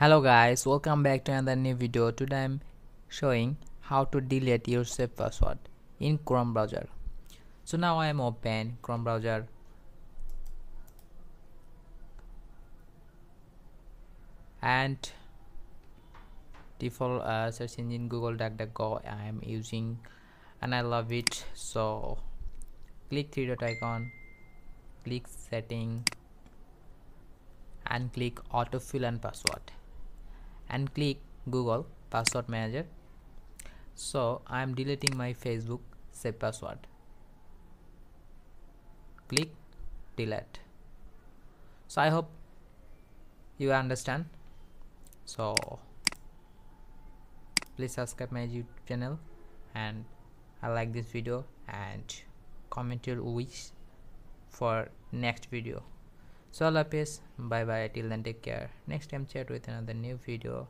hello guys. Welcome back to another new video. Today i'm showing how to delete your saved password in chrome browser. So now i am open chrome browser. And default uh, search engine google duckduckgo i am using and i love it. So click three dot icon click setting and click autofill and password and click Google password manager. So I am deleting my Facebook save password. Click delete. So I hope you understand. So please subscribe my YouTube channel and I like this video and comment your wish for next video so all Allah peace bye bye till then take care. Next time chat with another new video